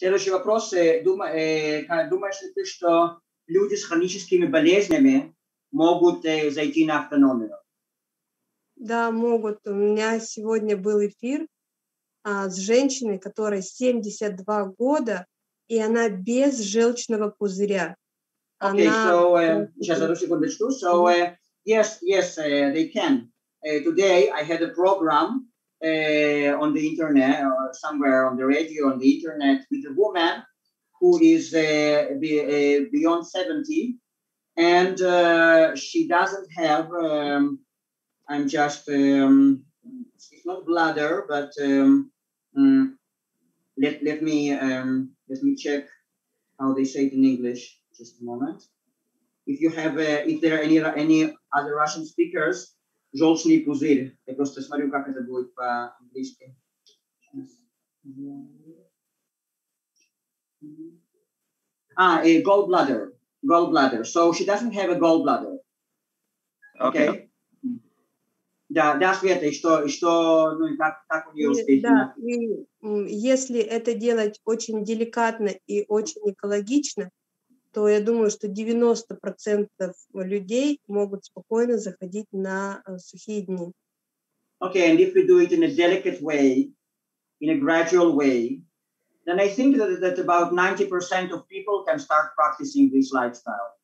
Следующий вопрос. Думаешь ли ты, что люди с хроническими болезнями могут зайти на автономию? Да, могут. У меня сегодня был эфир а, с женщиной, которой 72 года, и она без желчного пузыря. Okay, она... so, uh, сейчас одну секундочку. So, uh, yes, yes, uh, they can. Uh, today I had a program uh, on the internet or somewhere on the radio on the internet with a woman who is uh, be, uh, beyond 70 and uh, she doesn't have um, i'm just um, it's not bladder but um, um, let, let me um, let me check how they say it in english. Just a moment. If you have uh, if there are any any other russian speakers желчный пузырь. Я просто смотрю, как это будет по-английски. Ah, a gallbladder. Gallbladder. So she doesn't have a gallbladder. Okay. okay. Да, да, Света, и что, и что, ну, и как, как у нее успехи? Да, и если это делать очень деликатно и очень экологично, то я думаю, что 90% людей могут спокойно заходить на сухие дни. Okay, and if we do it in a delicate way, in a gradual way, then I think that, that about 90% of people can start practicing this lifestyle.